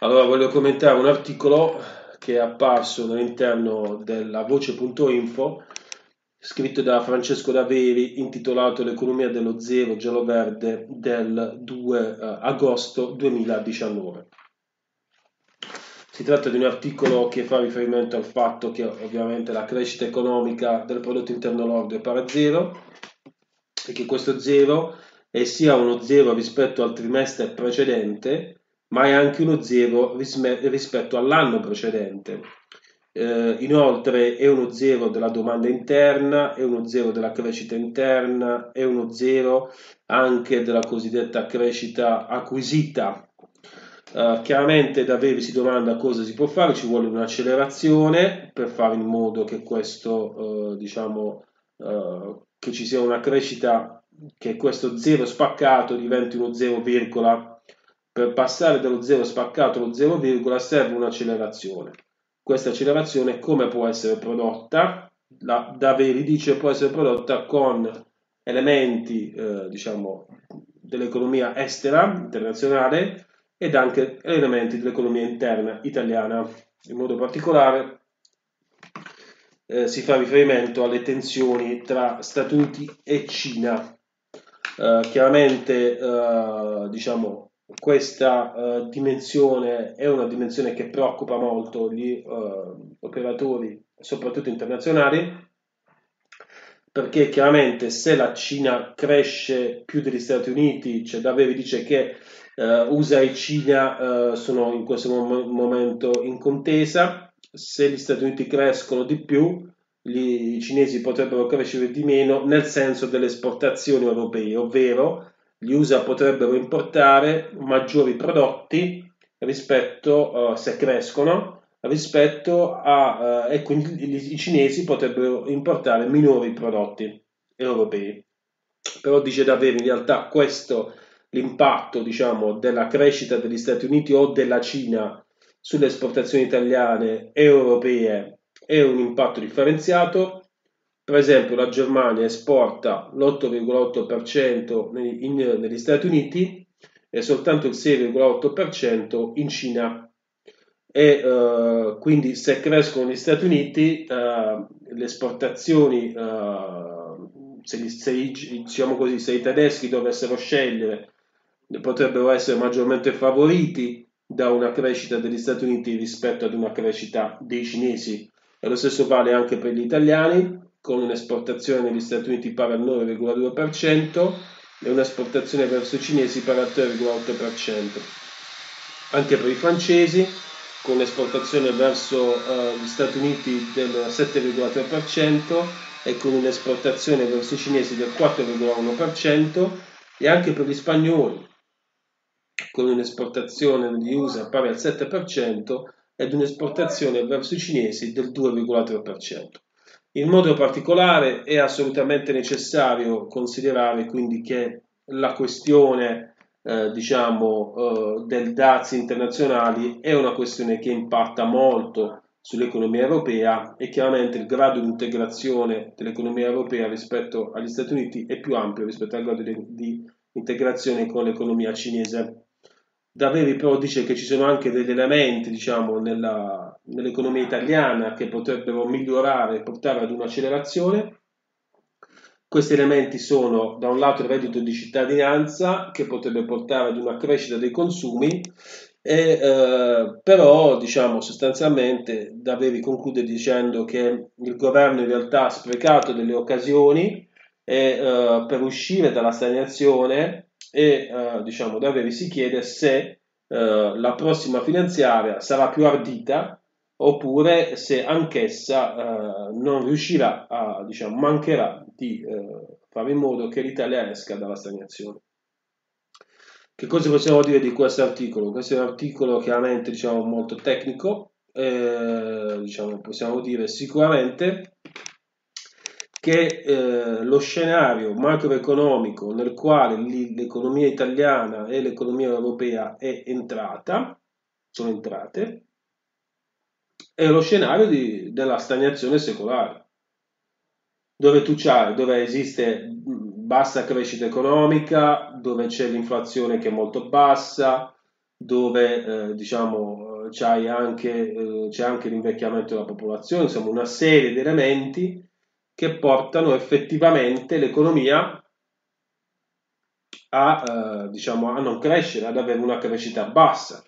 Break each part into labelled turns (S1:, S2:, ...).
S1: Allora voglio commentare un articolo che è apparso all'interno della voce.info scritto da Francesco Daveri intitolato L'economia dello zero giallo-verde del 2 eh, agosto 2019. Si tratta di un articolo che fa riferimento al fatto che ovviamente la crescita economica del prodotto interno lordo è pari a zero e che questo zero è sia uno zero rispetto al trimestre precedente ma è anche uno zero rispetto all'anno precedente. Eh, inoltre è uno zero della domanda interna, è uno zero della crescita interna, è uno zero anche della cosiddetta crescita acquisita. Uh, chiaramente da Vevi si domanda cosa si può fare, ci vuole un'accelerazione per fare in modo che questo, uh, diciamo, uh, che ci sia una crescita, che questo zero spaccato diventi uno zero virgola per passare dallo 0 spaccato allo 0, serve un'accelerazione. Questa accelerazione come può essere prodotta? La, da Veri dice può essere prodotta con elementi eh, diciamo, dell'economia estera, internazionale, ed anche elementi dell'economia interna italiana. In modo particolare eh, si fa riferimento alle tensioni tra Stati Uniti e Cina. Eh, chiaramente eh, diciamo, questa uh, dimensione è una dimensione che preoccupa molto gli uh, operatori, soprattutto internazionali, perché chiaramente se la Cina cresce più degli Stati Uniti, cioè Daveri dice che uh, USA e Cina sono in questo mom- momento in contesa, se gli Stati Uniti crescono di più, gli, i cinesi potrebbero crescere di meno nel senso delle esportazioni europee, ovvero gli USA potrebbero importare maggiori prodotti rispetto, uh, se crescono, rispetto a, uh, e quindi i cinesi potrebbero importare minori prodotti europei. Però dice davvero in realtà questo, l'impatto diciamo, della crescita degli Stati Uniti o della Cina sulle esportazioni italiane e europee è un impatto differenziato per esempio la Germania esporta l'8,8% negli Stati Uniti e soltanto il 6,8% in Cina. E uh, quindi se crescono gli Stati Uniti uh, le esportazioni, uh, se, se, diciamo così, se i tedeschi dovessero scegliere, potrebbero essere maggiormente favoriti da una crescita degli Stati Uniti rispetto ad una crescita dei cinesi. E lo stesso vale anche per gli italiani con un'esportazione negli Stati Uniti pari al 9,2% e un'esportazione verso i cinesi pari al 3,8%. Anche per i francesi, con un'esportazione verso uh, gli Stati Uniti del 7,3% e con un'esportazione verso i cinesi del 4,1% e anche per gli spagnoli, con un'esportazione negli USA pari al 7% ed un'esportazione verso i cinesi del 2,3%. In modo particolare è assolutamente necessario considerare quindi che la questione eh, diciamo, eh, del dazi internazionali è una questione che impatta molto sull'economia europea e chiaramente il grado di integrazione dell'economia europea rispetto agli Stati Uniti è più ampio rispetto al grado di, di integrazione con l'economia cinese. Daveri però dice che ci sono anche degli elementi diciamo, nella, nell'economia italiana che potrebbero migliorare e portare ad un'accelerazione. Questi elementi sono da un lato il reddito di cittadinanza che potrebbe portare ad una crescita dei consumi, e, eh, però diciamo sostanzialmente Daveri conclude dicendo che il governo in realtà ha sprecato delle occasioni e, eh, per uscire dalla stagnazione e eh, diciamo Daveri si chiede se eh, la prossima finanziaria sarà più ardita oppure se anch'essa eh, non riuscirà a, diciamo, mancherà di eh, fare in modo che l'Italia esca dalla stagnazione. Che cosa possiamo dire di questo articolo? Questo è un articolo chiaramente diciamo, molto tecnico, eh, diciamo, possiamo dire sicuramente che eh, lo scenario macroeconomico nel quale l'economia italiana e l'economia europea è entrata, sono entrate, è lo scenario di, della stagnazione secolare, dove tu c'hai, dove esiste bassa crescita economica, dove c'è l'inflazione che è molto bassa, dove eh, diciamo, c'è anche, eh, c'è anche l'invecchiamento della popolazione, insomma una serie di elementi che portano effettivamente l'economia a, eh, diciamo, a non crescere, ad avere una crescita bassa.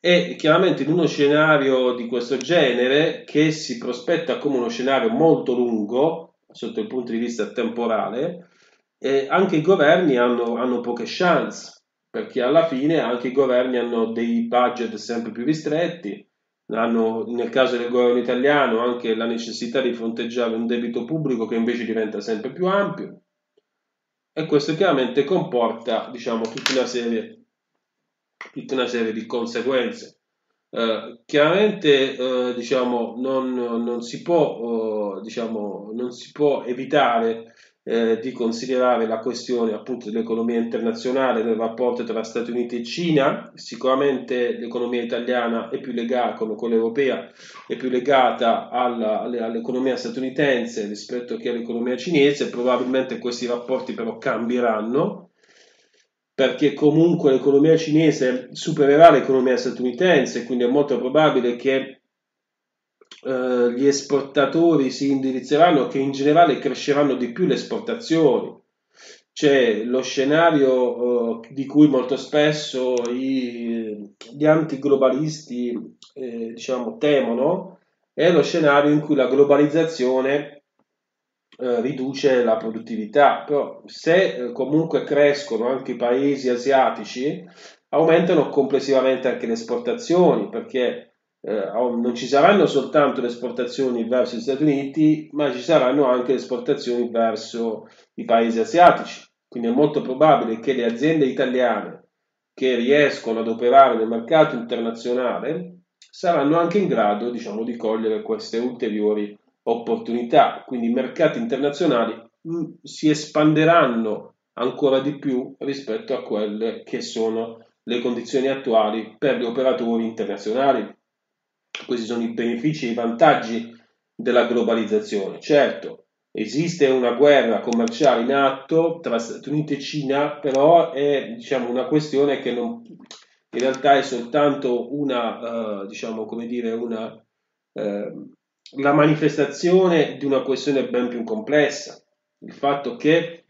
S1: E chiaramente in uno scenario di questo genere, che si prospetta come uno scenario molto lungo sotto il punto di vista temporale, eh, anche i governi hanno, hanno poche chance, perché alla fine anche i governi hanno dei budget sempre più ristretti, hanno nel caso del governo italiano anche la necessità di fronteggiare un debito pubblico che invece diventa sempre più ampio e questo chiaramente comporta diciamo, tutta, una serie, tutta una serie di conseguenze. Eh, chiaramente eh, diciamo, non, non, si può, eh, diciamo, non si può evitare eh, di considerare la questione appunto dell'economia internazionale, del rapporto tra Stati Uniti e Cina. Sicuramente l'economia italiana è più legata, come quella europea, è più legata alla, all'economia statunitense rispetto che all'economia cinese. Probabilmente questi rapporti però cambieranno perché comunque l'economia cinese supererà l'economia statunitense, quindi è molto probabile che eh, gli esportatori si indirizzeranno, che in generale cresceranno di più le esportazioni. C'è lo scenario eh, di cui molto spesso i, gli antiglobalisti eh, diciamo, temono, è lo scenario in cui la globalizzazione eh, riduce la produttività, però se eh, comunque crescono anche i paesi asiatici, aumentano complessivamente anche le esportazioni, perché eh, non ci saranno soltanto le esportazioni verso gli Stati Uniti, ma ci saranno anche le esportazioni verso i paesi asiatici. Quindi è molto probabile che le aziende italiane che riescono ad operare nel mercato internazionale saranno anche in grado diciamo, di cogliere queste ulteriori opportunità. Quindi i mercati internazionali mm, si espanderanno ancora di più rispetto a quelle che sono le condizioni attuali per gli operatori internazionali. Questi sono i benefici e i vantaggi della globalizzazione. Certo, esiste una guerra commerciale in atto tra Stati Uniti e Cina, però è diciamo, una questione che non, in realtà è soltanto una, uh, diciamo, come dire, una, uh, la manifestazione di una questione ben più complessa. Il fatto che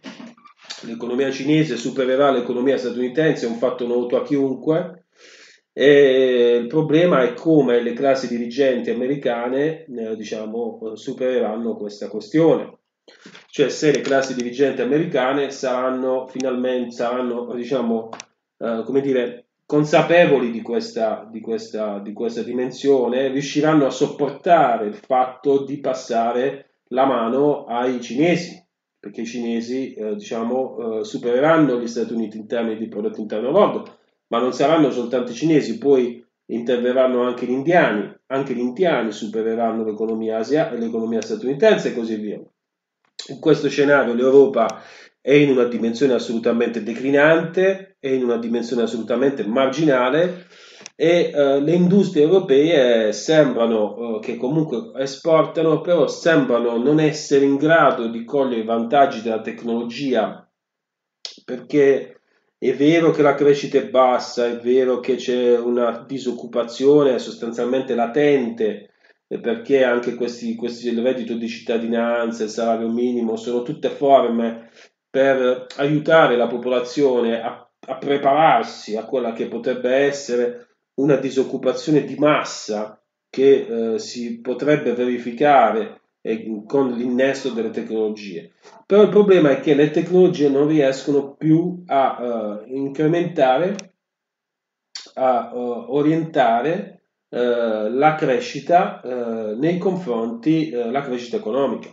S1: l'economia cinese supererà l'economia statunitense è un fatto noto a chiunque, e il problema è come le classi dirigenti americane eh, diciamo, supereranno questa questione. Cioè se le classi dirigenti americane saranno finalmente saranno, diciamo, eh, come dire, consapevoli di questa, di, questa, di questa dimensione, riusciranno a sopportare il fatto di passare la mano ai cinesi, perché i cinesi eh, diciamo, eh, supereranno gli Stati Uniti in termini di prodotto interno lordo ma non saranno soltanto i cinesi, poi interverranno anche gli indiani, anche gli indiani supereranno l'economia, asia, l'economia statunitense e così via. In questo scenario l'Europa è in una dimensione assolutamente declinante, è in una dimensione assolutamente marginale e eh, le industrie europee sembrano eh, che comunque esportano, però sembrano non essere in grado di cogliere i vantaggi della tecnologia perché è vero che la crescita è bassa, è vero che c'è una disoccupazione sostanzialmente latente, perché anche questi, questi, il reddito di cittadinanza, il salario minimo, sono tutte forme per aiutare la popolazione a, a prepararsi a quella che potrebbe essere una disoccupazione di massa che eh, si potrebbe verificare con l'innesto delle tecnologie. Però il problema è che le tecnologie non riescono più a uh, incrementare, a uh, orientare uh, la crescita nei confronti della crescita economica.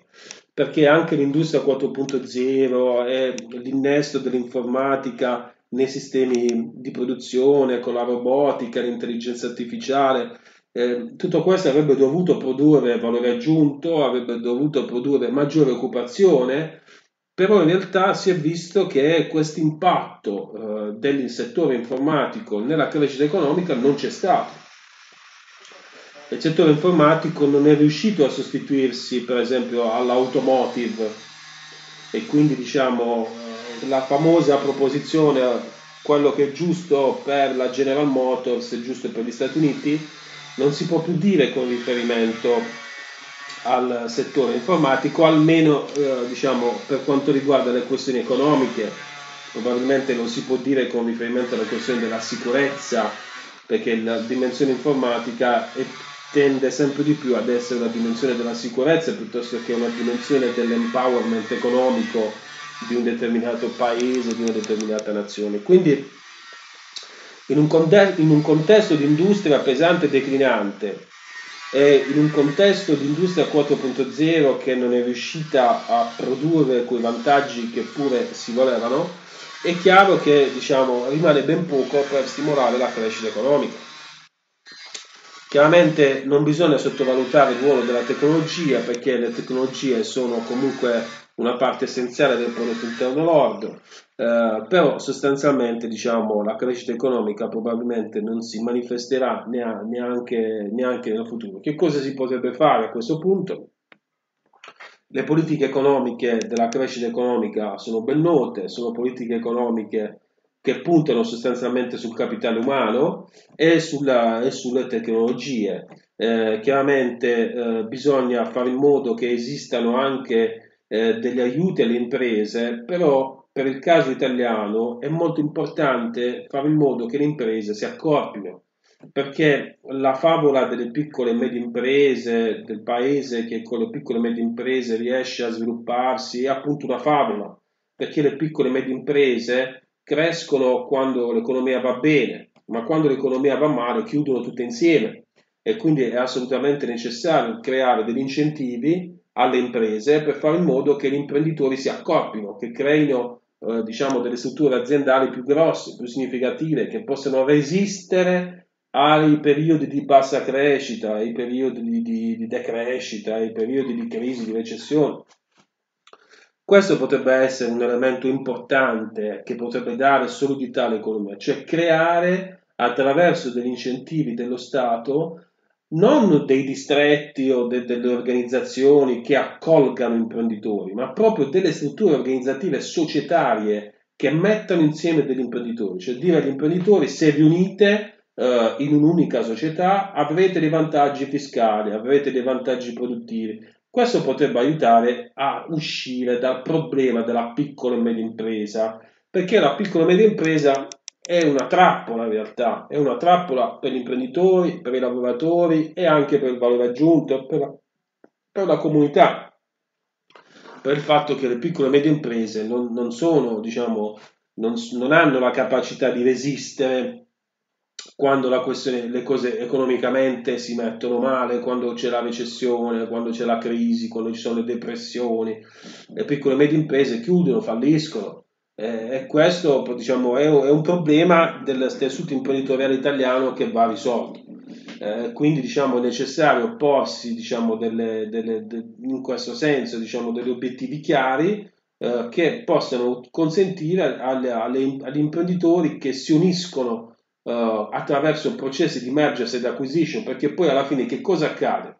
S1: Perché anche l'industria 4.0 e l'innesto dell'informatica nei sistemi di produzione, con la robotica, l'intelligenza artificiale, eh, tutto questo avrebbe dovuto produrre valore aggiunto, avrebbe dovuto produrre maggiore occupazione, però in realtà si è visto che questo impatto eh, del settore informatico nella crescita economica non c'è stato. Il settore informatico non è riuscito a sostituirsi per esempio all'automotive e quindi diciamo la famosa proposizione quello che è giusto per la General Motors è giusto per gli Stati Uniti, non si può più dire con riferimento al settore informatico, almeno eh, diciamo, per quanto riguarda le questioni economiche, probabilmente non si può dire con riferimento alla questione della sicurezza, perché la dimensione informatica è, tende sempre di più ad essere una dimensione della sicurezza piuttosto che una dimensione dell'empowerment economico di un determinato paese, di una determinata nazione. Quindi in un, conte- in un contesto di industria pesante e declinante e in un contesto di industria 4.0 che non è riuscita a produrre quei vantaggi che pure si volevano, è chiaro che diciamo, rimane ben poco per stimolare la crescita economica. Chiaramente non bisogna sottovalutare il ruolo della tecnologia perché le tecnologie sono comunque una parte essenziale del prodotto interno lordo, eh, però sostanzialmente diciamo, la crescita economica probabilmente non si manifesterà neanche, neanche nel futuro. Che cosa si potrebbe fare a questo punto? Le politiche economiche della crescita economica sono ben note, sono politiche economiche che puntano sostanzialmente sul capitale umano e, sulla, e sulle tecnologie. Eh, chiaramente eh, bisogna fare in modo che esistano anche eh, degli aiuti alle imprese, però per il caso italiano è molto importante fare in modo che le imprese si accorpino, perché la favola delle piccole e medie imprese, del paese che con le piccole e medie imprese riesce a svilupparsi, è appunto una favola, perché le piccole e medie imprese crescono quando l'economia va bene, ma quando l'economia va male chiudono tutte insieme. E quindi è assolutamente necessario creare degli incentivi alle imprese per fare in modo che gli imprenditori si accorpino, che creino eh, diciamo delle strutture aziendali più grosse, più significative, che possano resistere ai periodi di bassa crescita, ai periodi di, di, di decrescita, ai periodi di crisi, di recessione. Questo potrebbe essere un elemento importante che potrebbe dare solidità all'economia, cioè creare attraverso degli incentivi dello Stato non dei distretti o de- delle organizzazioni che accolgano imprenditori, ma proprio delle strutture organizzative societarie che mettano insieme degli imprenditori, cioè dire agli imprenditori se riunite eh, in un'unica società avrete dei vantaggi fiscali, avrete dei vantaggi produttivi, questo potrebbe aiutare a uscire dal problema della piccola e media impresa, perché la piccola e media impresa è una trappola in realtà, è una trappola per gli imprenditori, per i lavoratori e anche per il valore aggiunto, per la, per la comunità, per il fatto che le piccole e medie imprese non, non sono, diciamo, non, non hanno la capacità di resistere quando le cose economicamente si mettono male, quando c'è la recessione, quando c'è la crisi, quando ci sono le depressioni, le piccole e medie imprese chiudono, falliscono. Eh, e questo diciamo, è, un problema del tessuto imprenditoriale italiano che va risolto. Eh, quindi diciamo, è necessario porsi diciamo, delle, delle, de, in questo senso diciamo, degli obiettivi chiari eh, che possano consentire alle, alle, agli imprenditori che si uniscono uh, attraverso processi di mergers and acquisition, perché poi alla fine che cosa accade?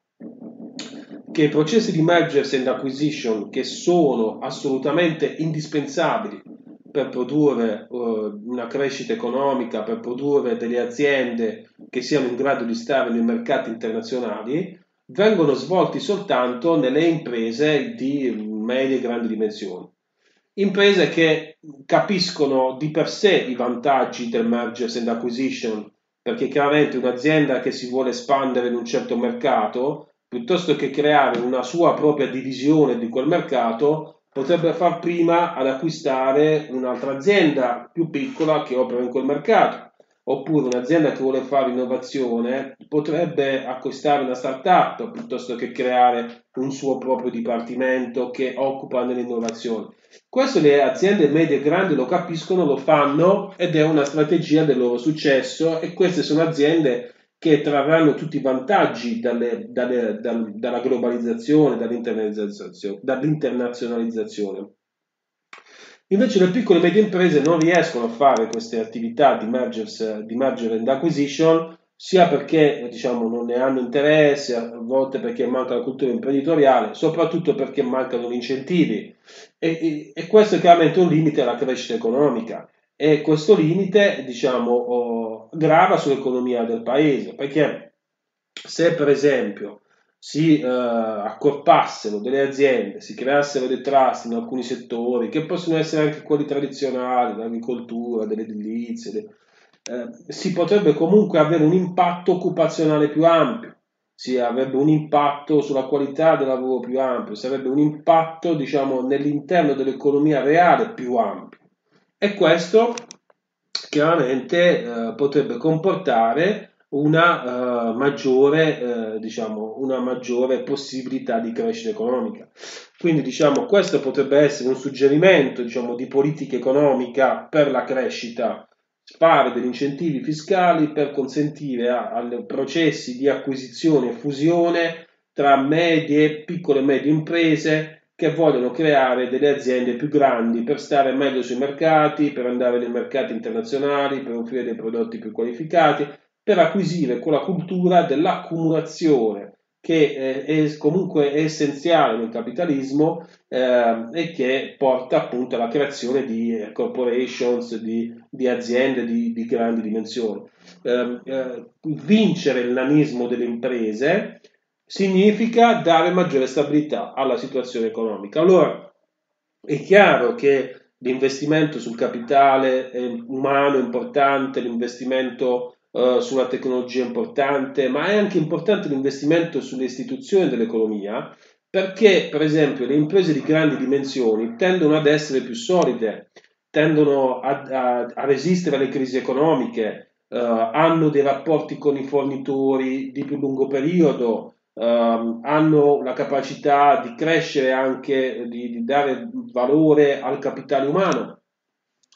S1: Che i processi di mergers and acquisition che sono assolutamente indispensabili per produrre uh, una crescita economica, per produrre delle aziende che siano in grado di stare nei mercati internazionali, vengono svolti soltanto nelle imprese di medie e grandi dimensioni. Imprese che capiscono di per sé i vantaggi del mergers and acquisition, perché chiaramente un'azienda che si vuole espandere in un certo mercato, piuttosto che creare una sua propria divisione di quel mercato, potrebbe far prima ad acquistare un'altra azienda più piccola che opera in quel mercato. Oppure un'azienda che vuole fare innovazione potrebbe acquistare una startup piuttosto che creare un suo proprio dipartimento che occupa nell'innovazione. Questo le aziende medie e grandi lo capiscono, lo fanno ed è una strategia del loro successo e queste sono aziende che trarranno tutti i vantaggi dalle, dalle, dal, dalla globalizzazione, dall'internazionalizzazione. Invece le piccole e medie imprese non riescono a fare queste attività di, mergers, di merger and acquisition sia perché diciamo, non ne hanno interesse, a volte perché manca la cultura imprenditoriale, soprattutto perché mancano gli incentivi e, e, e questo è chiaramente un limite alla crescita economica. E questo limite diciamo, oh, grava sull'economia del paese perché se per esempio si eh, accorpassero delle aziende, si creassero dei trust in alcuni settori che possono essere anche quelli tradizionali, l'agricoltura, dell'edilizia, de, eh, si potrebbe comunque avere un impatto occupazionale più ampio, si avrebbe un impatto sulla qualità del lavoro più ampio, sarebbe un impatto diciamo nell'interno dell'economia reale più ampio e questo chiaramente eh, potrebbe comportare una, uh, maggiore, uh, diciamo, una maggiore possibilità di crescita economica. Quindi diciamo, questo potrebbe essere un suggerimento diciamo, di politica economica per la crescita, fare degli incentivi fiscali per consentire ai processi di acquisizione e fusione tra medie, piccole e medie imprese che vogliono creare delle aziende più grandi per stare meglio sui mercati, per andare nei mercati internazionali, per offrire dei prodotti più qualificati, per acquisire quella cultura dell'accumulazione che eh, è comunque essenziale nel capitalismo eh, e che porta appunto alla creazione di eh, corporations, di, di aziende di, di, grandi dimensioni. Ehm, eh, vincere il nanismo delle imprese significa dare maggiore stabilità alla situazione economica. Allora è chiaro che l'investimento sul capitale umano è importante, l'investimento uh, sulla tecnologia importante, ma è anche importante l'investimento sulle istituzioni dell'economia, perché per esempio le imprese di grandi dimensioni tendono ad essere più solide, tendono a, a, a resistere alle crisi economiche, uh, hanno dei rapporti con i fornitori di più lungo periodo, uh, hanno la capacità di crescere anche, di, di dare valore al capitale umano.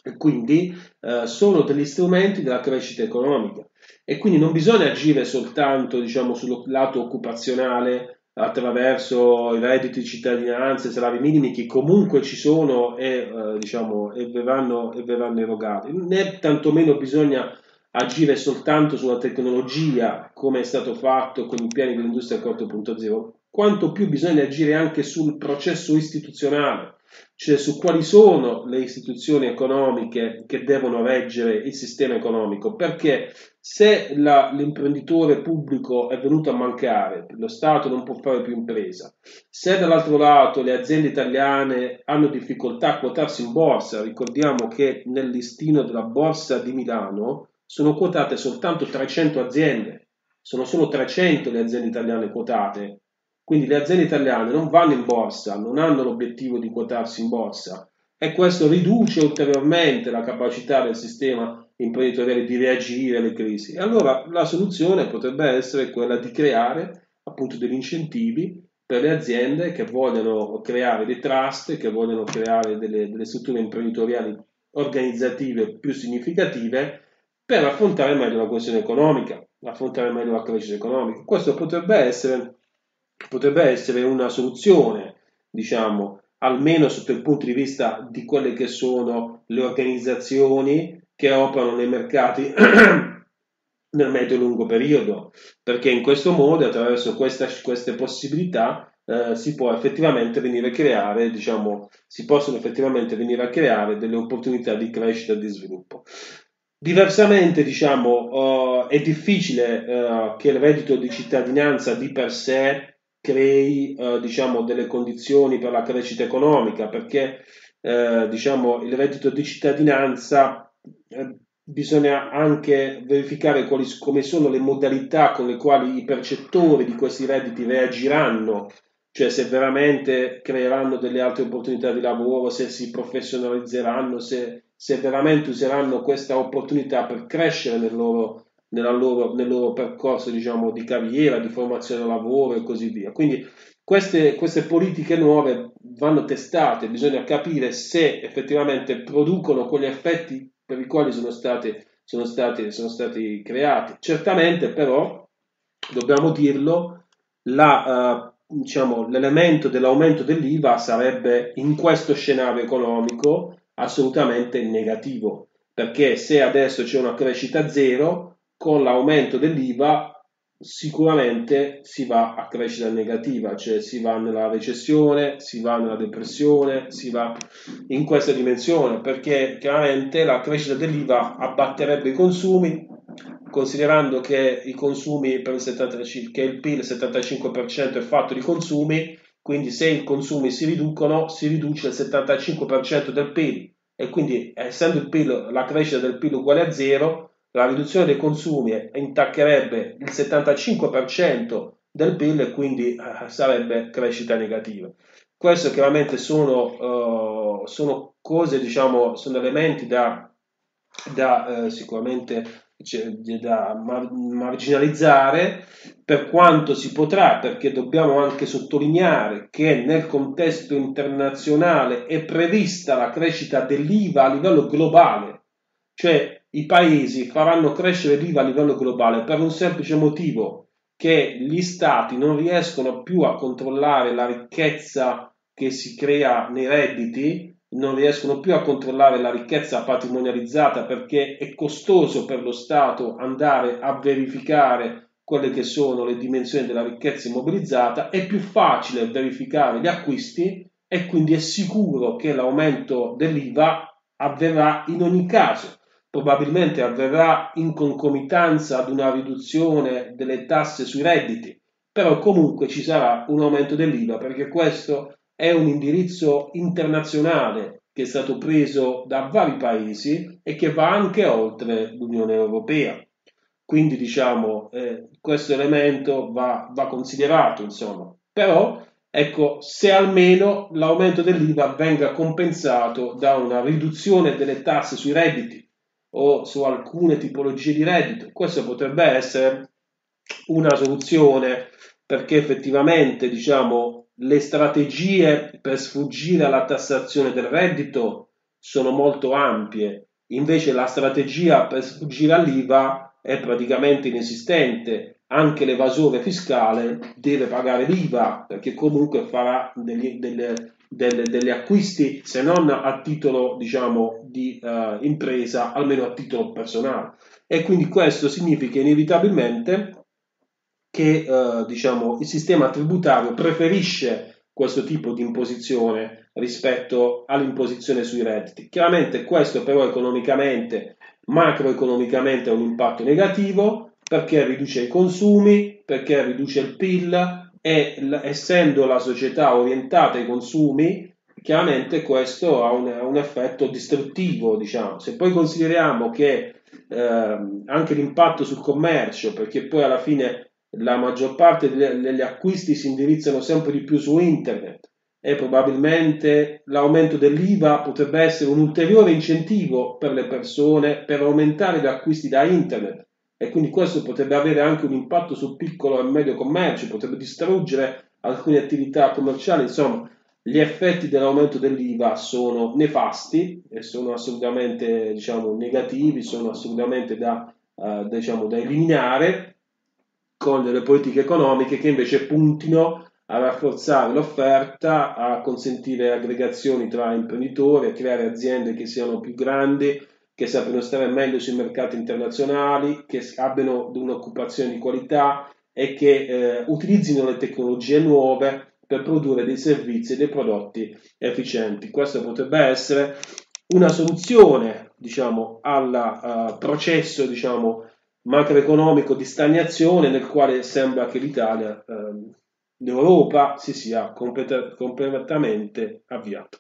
S1: E quindi eh, sono degli strumenti della crescita economica. E quindi non bisogna agire soltanto diciamo, sul lato occupazionale attraverso i redditi di cittadinanza, i salari minimi che comunque ci sono e, eh, diciamo, e, verranno, e verranno erogati, né tantomeno bisogna agire soltanto sulla tecnologia come è stato fatto con i piani dell'industria 4.0, quanto più bisogna agire anche sul processo istituzionale cioè su quali sono le istituzioni economiche che devono reggere il sistema economico, perché se la, l'imprenditore pubblico è venuto a mancare, lo Stato non può fare più impresa, se dall'altro lato le aziende italiane hanno difficoltà a quotarsi in borsa, ricordiamo che nel listino della borsa di Milano sono quotate soltanto 300 aziende, sono solo 300 le aziende italiane quotate. Quindi le aziende italiane non vanno in borsa, non hanno l'obiettivo di quotarsi in borsa. E questo riduce ulteriormente la capacità del sistema imprenditoriale di reagire alle crisi. E allora la soluzione potrebbe essere quella di creare appunto degli incentivi per le aziende che vogliono creare dei trust, che vogliono creare delle, delle strutture imprenditoriali organizzative più significative per affrontare meglio la questione economica, affrontare meglio la crescita economica. Questo potrebbe essere potrebbe essere una soluzione, diciamo, almeno sotto il punto di vista di quelle che sono le organizzazioni che operano nei mercati nel medio-lungo periodo, perché in questo modo, attraverso questa, queste possibilità, eh, si può effettivamente venire a creare, diciamo, si possono effettivamente venire a creare delle opportunità di crescita e di sviluppo. Diversamente, diciamo, uh, è difficile uh, che il reddito di cittadinanza di per sé crei eh, diciamo, delle condizioni per la crescita economica, perché diciamo, il reddito di cittadinanza bisogna anche verificare quali, come sono le modalità con le quali i percettori di questi redditi reagiranno, cioè se veramente creeranno delle altre opportunità di lavoro, se si professionalizzeranno, se, se veramente useranno questa opportunità per crescere nel loro loro, nel loro percorso diciamo, di carriera, di formazione lavoro e così via. Quindi queste, queste politiche nuove vanno testate, bisogna capire se effettivamente producono quegli effetti per i quali sono state, sono stati, sono stati creati. Certamente però, dobbiamo dirlo, la, uh, diciamo, l'elemento dell'aumento dell'IVA sarebbe in questo scenario economico assolutamente negativo, perché se adesso c'è una crescita zero, con l'aumento dell'IVA sicuramente si va a crescita negativa, cioè si va nella recessione, si va nella depressione, si va in questa dimensione, perché chiaramente la crescita dell'IVA abbatterebbe i consumi, considerando che i consumi il 75, che il PIL il 75% è fatto di consumi, quindi se i consumi si riducono, si riduce il 75% del PIL e quindi essendo il PIL, la crescita del PIL uguale a zero, la riduzione dei consumi intaccherebbe il 75% del PIL e quindi eh, sarebbe crescita negativa. Questo chiaramente sono, uh, sono cose, diciamo, sono elementi da, da uh, sicuramente cioè, da mar- marginalizzare. Per quanto si potrà, perché dobbiamo anche sottolineare che nel contesto internazionale è prevista la crescita dell'IVA a livello globale, cioè i paesi faranno crescere l'IVA a livello globale per un semplice motivo che gli stati non riescono più a controllare la ricchezza che si crea nei redditi, non riescono più a controllare la ricchezza patrimonializzata perché è costoso per lo Stato andare a verificare quelle che sono le dimensioni della ricchezza immobilizzata, è più facile verificare gli acquisti e quindi è sicuro che l'aumento dell'IVA avverrà in ogni caso. Probabilmente avverrà in concomitanza ad una riduzione delle tasse sui redditi, però comunque ci sarà un aumento dell'IVA perché questo è un indirizzo internazionale che è stato preso da vari paesi e che va anche oltre l'Unione Europea. Quindi diciamo eh, questo elemento va, va considerato, insomma. Però ecco, se almeno l'aumento dell'IVA venga compensato da una riduzione delle tasse sui redditi o su alcune tipologie di reddito. Questo potrebbe essere una soluzione perché effettivamente diciamo, le strategie per sfuggire alla tassazione del reddito sono molto ampie, invece la strategia per sfuggire all'IVA è praticamente inesistente. Anche l'evasore fiscale deve pagare l'IVA perché comunque farà degli, delle, delle, degli acquisti, se non a titolo diciamo, di uh, impresa, almeno a titolo personale. E quindi questo significa inevitabilmente che uh, diciamo, il sistema tributario preferisce questo tipo di imposizione rispetto all'imposizione sui redditi. Chiaramente questo però economicamente, macroeconomicamente ha un impatto negativo perché riduce i consumi, perché riduce il PIL, e essendo la società orientata ai consumi, chiaramente questo ha un, un effetto distruttivo, diciamo. Se poi consideriamo che eh, anche l'impatto sul commercio, perché poi alla fine la maggior parte degli, acquisti si indirizzano sempre di più su internet e probabilmente l'aumento dell'IVA potrebbe essere un ulteriore incentivo per le persone per aumentare gli acquisti da internet e quindi questo potrebbe avere anche un impatto sul piccolo e medio commercio, potrebbe distruggere alcune attività commerciali, insomma gli effetti dell'aumento dell'IVA sono nefasti e sono assolutamente diciamo, negativi, sono assolutamente da, uh, diciamo, da eliminare con delle politiche economiche che invece puntino a rafforzare l'offerta, a consentire aggregazioni tra imprenditori, a creare aziende che siano più grandi, che sappiano stare meglio sui mercati internazionali, che abbiano un'occupazione di qualità e che eh, utilizzino le tecnologie nuove per produrre dei servizi e dei prodotti efficienti. Questa potrebbe essere una soluzione diciamo, al uh, processo diciamo, macroeconomico di stagnazione nel quale sembra che l'Italia, uh, l'Europa, si sia completamente avviata.